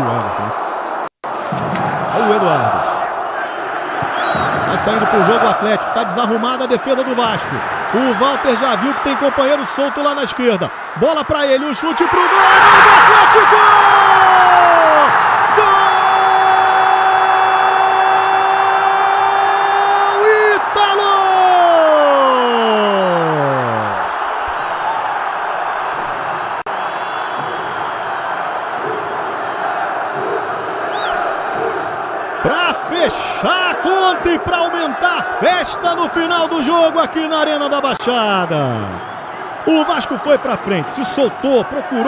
Olha o Eduardo. Vai saindo pro jogo o Atlético. Tá desarrumada a defesa do Vasco. O Walter já viu que tem companheiro solto lá na esquerda. Bola para ele, o chute pro gol do Atlético! Para fechar a conta e para aumentar a festa no final do jogo aqui na Arena da Baixada. O Vasco foi para frente, se soltou, procurou